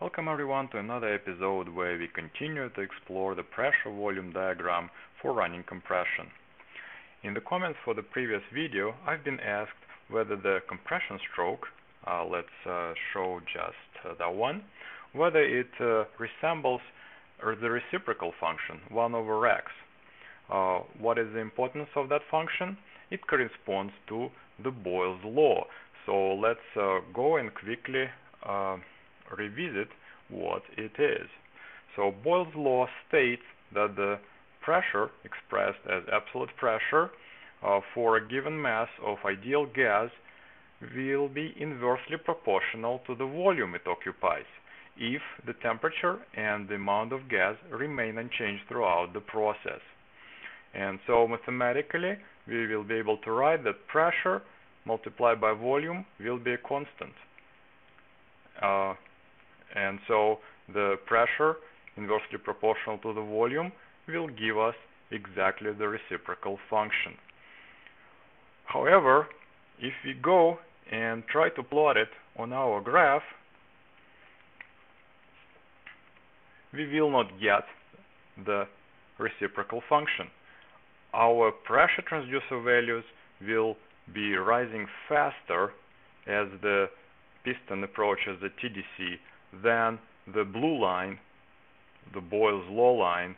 Welcome everyone to another episode where we continue to explore the pressure volume diagram for running compression. In the comments for the previous video, I've been asked whether the compression stroke, uh, let's uh, show just uh, that one, whether it uh, resembles the reciprocal function 1 over x. Uh, what is the importance of that function? It corresponds to the Boyle's law. So let's uh, go and quickly revisit what it is. So Boyle's law states that the pressure expressed as absolute pressure uh, for a given mass of ideal gas will be inversely proportional to the volume it occupies if the temperature and the amount of gas remain unchanged throughout the process. And so mathematically we will be able to write that pressure multiplied by volume will be a constant. Uh, and so the pressure inversely proportional to the volume will give us exactly the reciprocal function. However, if we go and try to plot it on our graph, we will not get the reciprocal function. Our pressure transducer values will be rising faster as the piston approaches the TDC than the blue line, the Boyle's law line,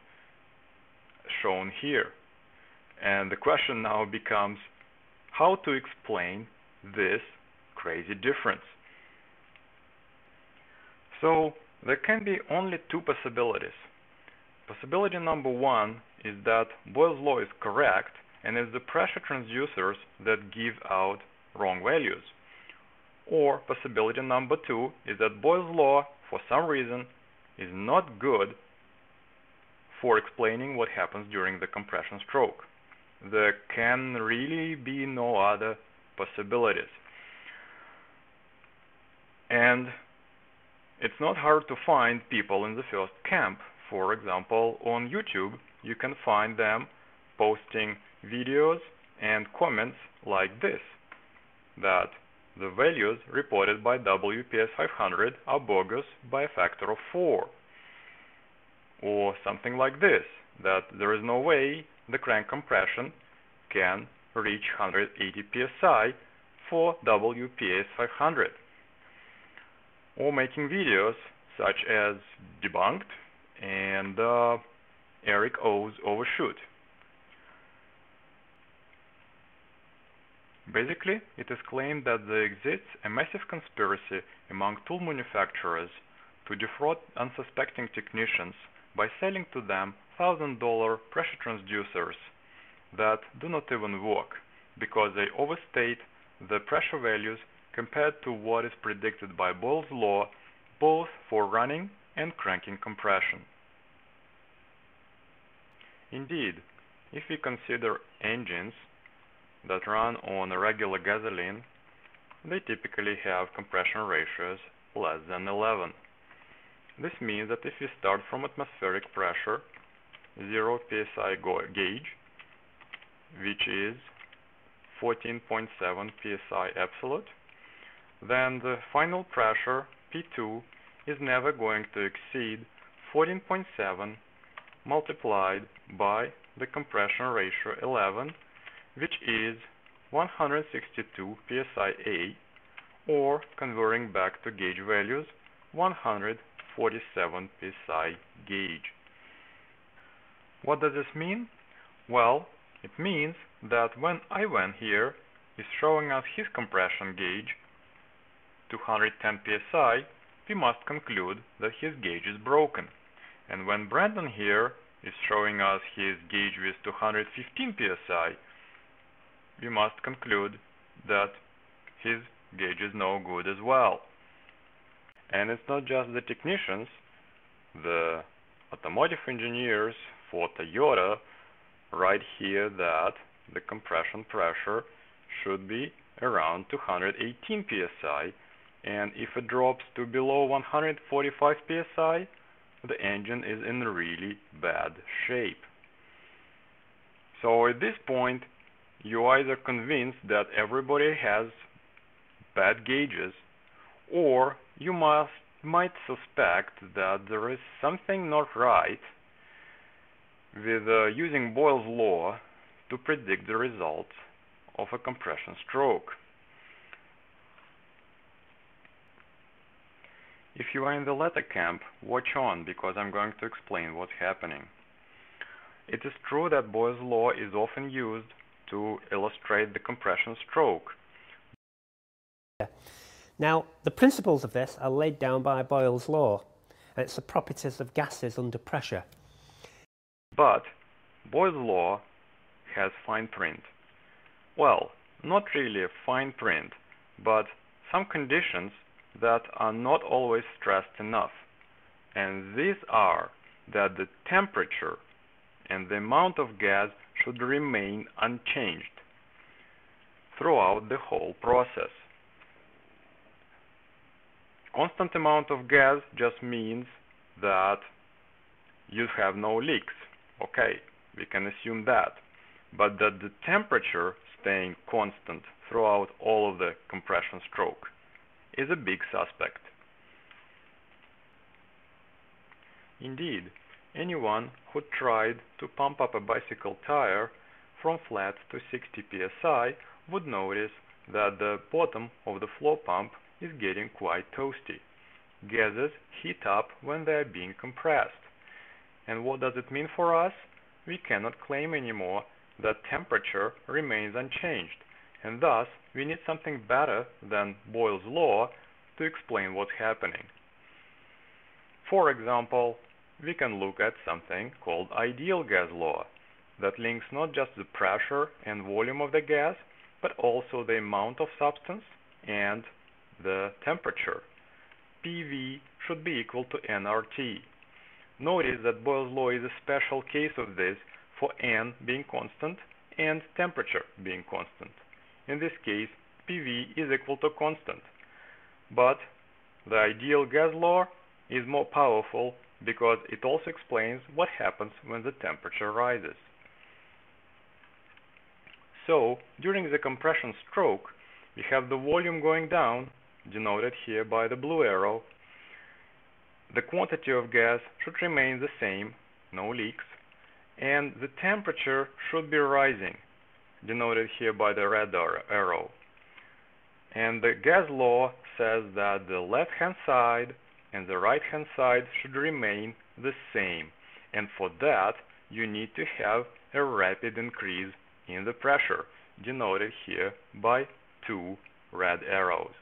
shown here. And the question now becomes how to explain this crazy difference. So there can be only two possibilities. Possibility number one is that Boyle's law is correct and it's the pressure transducers that give out wrong values. Or possibility number two is that Boyle's law, for some reason, is not good for explaining what happens during the compression stroke. There can really be no other possibilities. And it's not hard to find people in the first camp. For example, on YouTube, you can find them posting videos and comments like this, that the values reported by WPS 500 are bogus by a factor of 4. Or something like this, that there is no way the crank compression can reach 180 psi for WPS 500. Or making videos such as Debunked and uh, Eric O's Overshoot. Basically, it is claimed that there exists a massive conspiracy among tool manufacturers to defraud unsuspecting technicians by selling to them $1,000 pressure transducers that do not even work because they overstate the pressure values compared to what is predicted by Boyle's law both for running and cranking compression. Indeed, if we consider engines that run on a regular gasoline, they typically have compression ratios less than 11. This means that if we start from atmospheric pressure, 0 psi gauge, which is 14.7 psi absolute, then the final pressure, P2, is never going to exceed 14.7 multiplied by the compression ratio 11 which is 162 psi-A, or converting back to gauge values, 147 psi gauge. What does this mean? Well, it means that when Ivan here is showing us his compression gauge, 210 psi, we must conclude that his gauge is broken. And when Brandon here is showing us his gauge with 215 psi, we must conclude that his gauge is no good as well. And it's not just the technicians, the automotive engineers for Toyota write here that the compression pressure should be around 218 psi and if it drops to below 145 psi the engine is in really bad shape. So at this point you're either convinced that everybody has bad gauges or you must might suspect that there is something not right with uh, using Boyle's law to predict the result of a compression stroke. If you are in the latter camp, watch on because I'm going to explain what's happening. It is true that Boyle's law is often used to illustrate the compression stroke. Now, the principles of this are laid down by Boyle's law, and it's the properties of gases under pressure. But Boyle's law has fine print. Well, not really a fine print, but some conditions that are not always stressed enough. And these are that the temperature and the amount of gas should remain unchanged throughout the whole process. Constant amount of gas just means that you have no leaks. Okay, we can assume that. But that the temperature staying constant throughout all of the compression stroke is a big suspect. Indeed, anyone who tried to pump up a bicycle tire from flat to 60 psi would notice that the bottom of the flow pump is getting quite toasty. Gases heat up when they are being compressed. And what does it mean for us? We cannot claim anymore that temperature remains unchanged and thus we need something better than Boyle's law to explain what's happening. For example, we can look at something called ideal gas law that links not just the pressure and volume of the gas, but also the amount of substance and the temperature. PV should be equal to nRT. Notice that Boyle's law is a special case of this for n being constant and temperature being constant. In this case, PV is equal to constant. But the ideal gas law is more powerful because it also explains what happens when the temperature rises. So, during the compression stroke, we have the volume going down, denoted here by the blue arrow. The quantity of gas should remain the same, no leaks, and the temperature should be rising, denoted here by the red arrow. And the gas law says that the left-hand side and the right-hand side should remain the same. And for that, you need to have a rapid increase in the pressure, denoted here by two red arrows.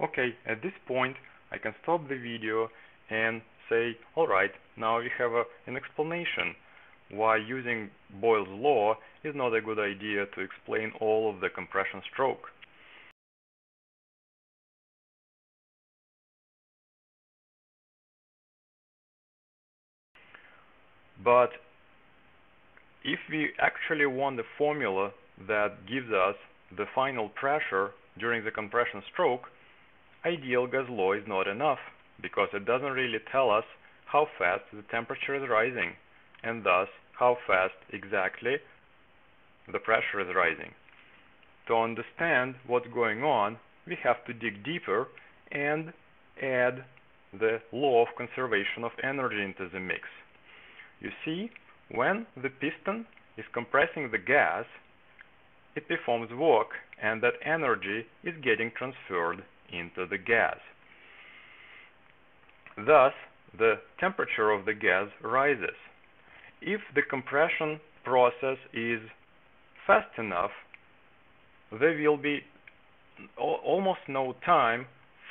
Okay, at this point, I can stop the video and say, alright, now we have a, an explanation why using Boyle's law is not a good idea to explain all of the compression stroke. But if we actually want the formula that gives us the final pressure during the compression stroke, ideal gas law is not enough because it doesn't really tell us how fast the temperature is rising and thus how fast exactly the pressure is rising. To understand what's going on, we have to dig deeper and add the law of conservation of energy into the mix. You see, when the piston is compressing the gas, it performs work and that energy is getting transferred into the gas. Thus, the temperature of the gas rises. If the compression process is fast enough, there will be almost no time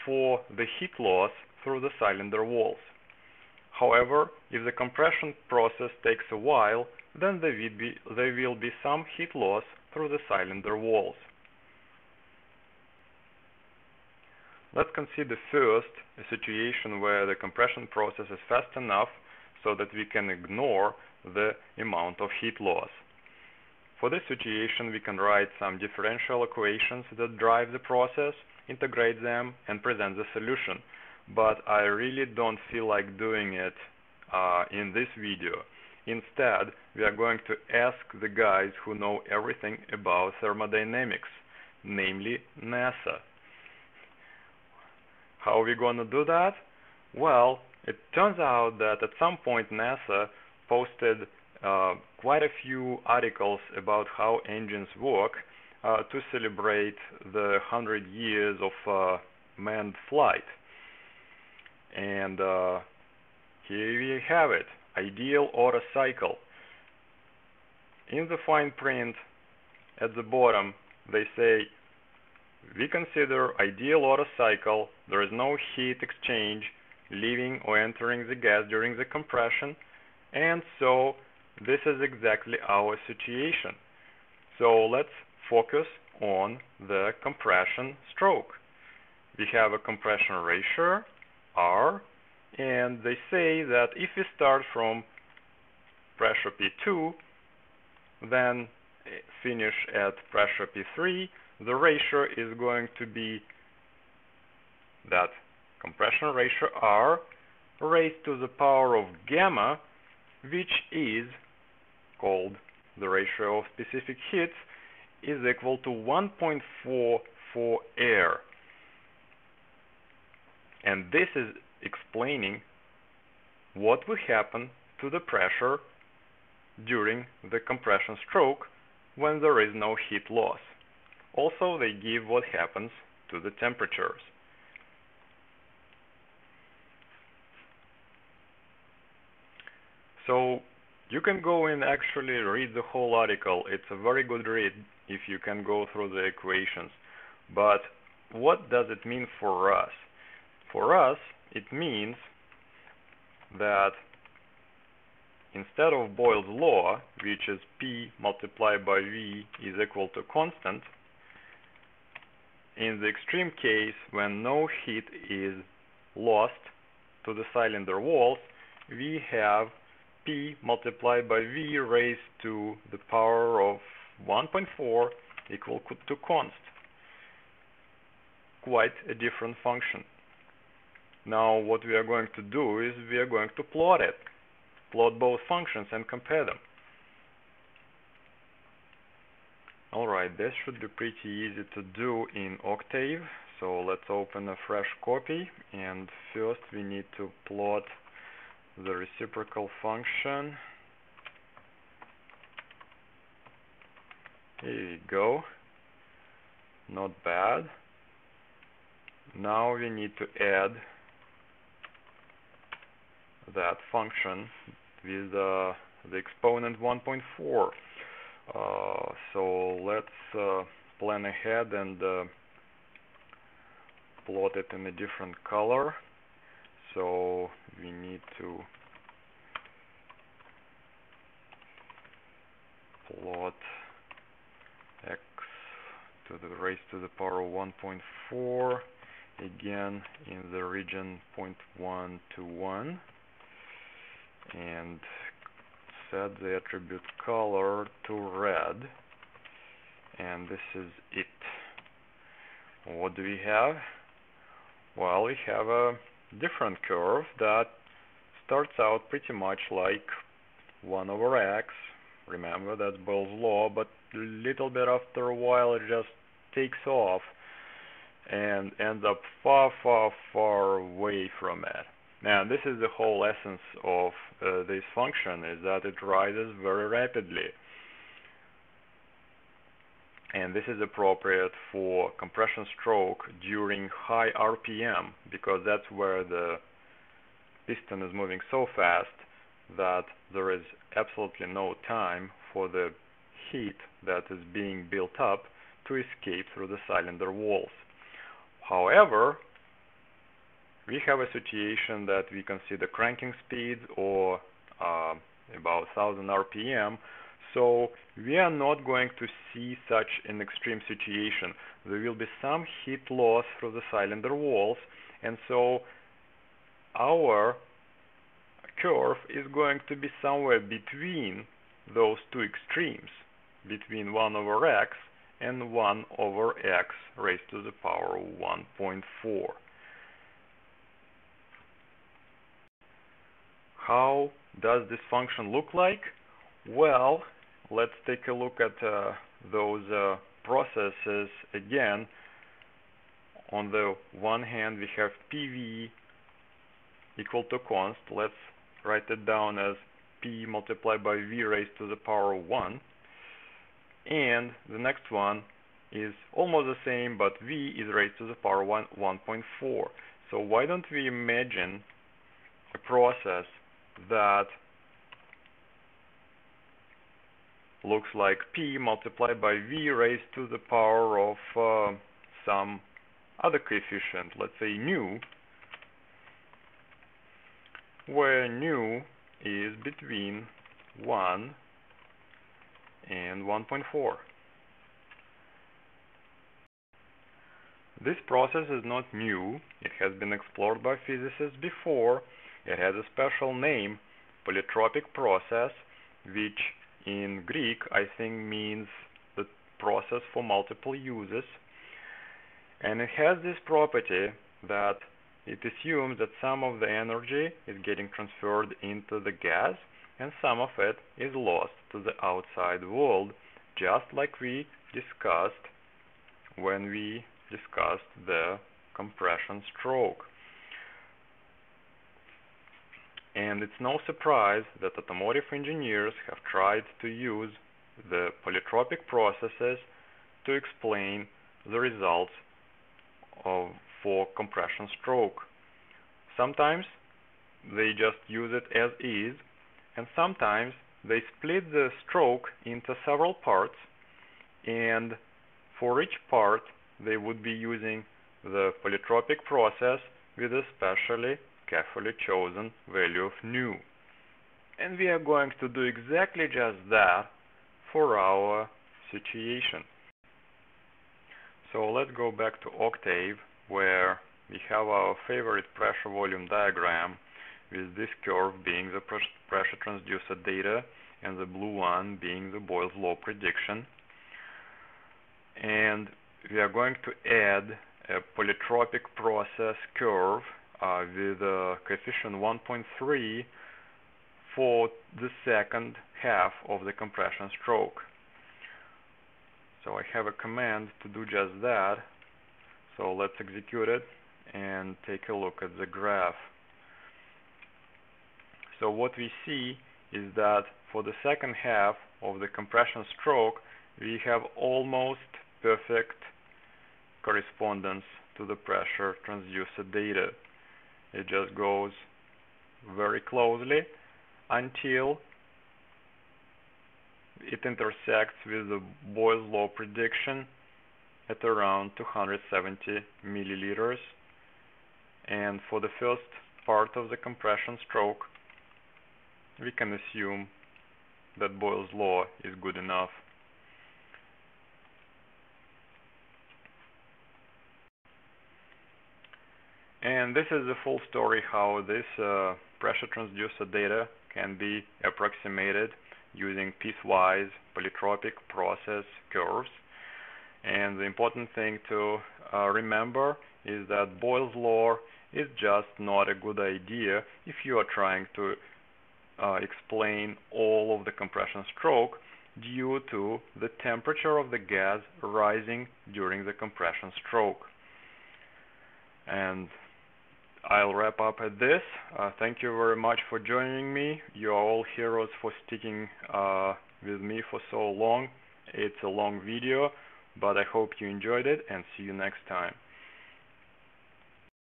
for the heat loss through the cylinder walls. However, if the compression process takes a while, then there will be, there will be some heat loss through the cylinder walls. Let's consider first a situation where the compression process is fast enough so that we can ignore the amount of heat loss. For this situation, we can write some differential equations that drive the process, integrate them, and present the solution. But I really don't feel like doing it uh, in this video. Instead, we are going to ask the guys who know everything about thermodynamics, namely NASA. How are we going to do that? Well, it turns out that at some point NASA posted uh, quite a few articles about how engines work uh, to celebrate the 100 years of uh, manned flight. And uh, here we have it, ideal Otto cycle. In the fine print at the bottom, they say, we consider ideal Otto cycle, there is no heat exchange leaving or entering the gas during the compression, and so this is exactly our situation. So let's focus on the compression stroke. We have a compression ratio, R, and they say that if we start from pressure P2, then eh, finish at pressure P3, the ratio is going to be that compression ratio R raised to the power of gamma, which is called the ratio of specific heats, is equal to 1.4 for air. And this is explaining what will happen to the pressure during the compression stroke when there is no heat loss. Also, they give what happens to the temperatures. So you can go and actually read the whole article. It's a very good read if you can go through the equations. But what does it mean for us? For us, it means that instead of Boyle's law, which is P multiplied by V is equal to constant, in the extreme case when no heat is lost to the cylinder walls, we have P multiplied by V raised to the power of 1.4 equal to const. Quite a different function. Now what we are going to do is we are going to plot it. Plot both functions and compare them. Alright, this should be pretty easy to do in Octave. So let's open a fresh copy and first we need to plot the reciprocal function Here you go. Not bad. Now we need to add that function with uh, the exponent 1.4. Uh, so let's uh, plan ahead and uh, plot it in a different color. So we need to plot x to the raised to the power of 1.4 again in the region 0.1 to 1 and set the attribute color to red. And this is it. What do we have? Well we have a different curve that starts out pretty much like 1 over x. Remember that's Boyle's law but a little bit after a while it just takes off and ends up far far far away from it. Now this is the whole essence of uh, this function is that it rises very rapidly and this is appropriate for compression stroke during high RPM because that's where the piston is moving so fast that there is absolutely no time for the heat that is being built up to escape through the cylinder walls. However, we have a situation that we consider cranking speed or uh, about 1000 RPM so we are not going to see such an extreme situation. There will be some heat loss through the cylinder walls and so our curve is going to be somewhere between those two extremes between 1 over x and 1 over x raised to the power of 1.4. How does this function look like? Well, let's take a look at uh, those uh, processes again on the one hand we have PV equal to const. Let's write it down as P multiplied by V raised to the power of 1. And the next one is almost the same, but V is raised to the power 1, 1.4. So why don't we imagine a process that looks like P multiplied by V raised to the power of uh, some other coefficient, let's say nu, where nu is between 1 and 1.4. This process is not new, it has been explored by physicists before, it has a special name, polytropic process, which in Greek I think means the process for multiple uses, and it has this property that it assumes that some of the energy is getting transferred into the gas and some of it is lost to the outside world, just like we discussed when we discussed the compression stroke. And it's no surprise that automotive engineers have tried to use the polytropic processes to explain the results of for compression stroke. Sometimes they just use it as is, and sometimes they split the stroke into several parts, and for each part they would be using the polytropic process with a specially carefully chosen value of nu. And we are going to do exactly just that for our situation. So let's go back to Octave where we have our favorite pressure volume diagram with this curve being the pressure transducer data and the blue one being the Boyle's law prediction. And we are going to add a polytropic process curve uh, with a coefficient 1.3 for the second half of the compression stroke. So I have a command to do just that so let's execute it and take a look at the graph. So what we see is that for the second half of the compression stroke, we have almost perfect correspondence to the pressure transducer data. It just goes very closely until it intersects with the Boyle's law prediction at around 270 milliliters and for the first part of the compression stroke we can assume that Boyle's law is good enough. And this is the full story how this uh, pressure transducer data can be approximated using piecewise polytropic process curves and the important thing to uh, remember is that Boyle's law is just not a good idea if you are trying to uh, explain all of the compression stroke due to the temperature of the gas rising during the compression stroke. And I'll wrap up at this. Uh, thank you very much for joining me. You are all heroes for sticking uh, with me for so long. It's a long video but I hope you enjoyed it and see you next time.